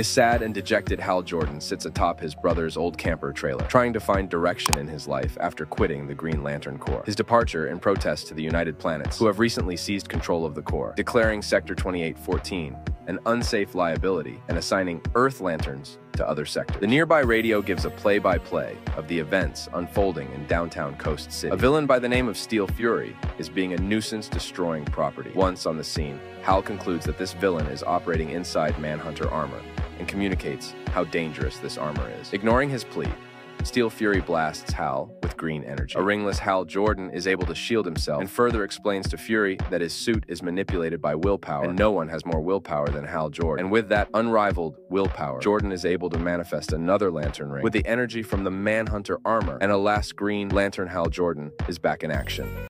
A sad and dejected Hal Jordan sits atop his brother's old camper trailer, trying to find direction in his life after quitting the Green Lantern Corps. His departure in protest to the United Planets, who have recently seized control of the Corps, declaring Sector 2814 an unsafe liability and assigning Earth lanterns to other sectors. The nearby radio gives a play-by-play of the events unfolding in downtown Coast City. A villain by the name of Steel Fury is being a nuisance-destroying property. Once on the scene, Hal concludes that this villain is operating inside Manhunter armor and communicates how dangerous this armor is. Ignoring his plea, Steel Fury blasts Hal with green energy. A ringless Hal Jordan is able to shield himself and further explains to Fury that his suit is manipulated by willpower and no one has more willpower than Hal Jordan. And with that unrivaled willpower, Jordan is able to manifest another lantern ring with the energy from the Manhunter armor and alas Green Lantern Hal Jordan is back in action.